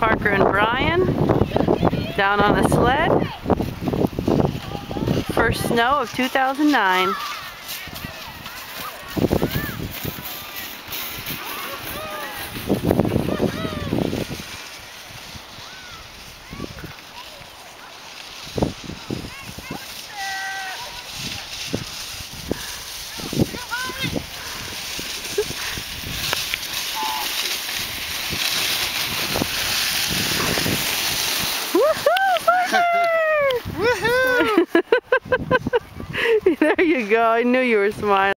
Parker and Brian down on a sled. First snow of 2009. there you go. I knew you were smiling.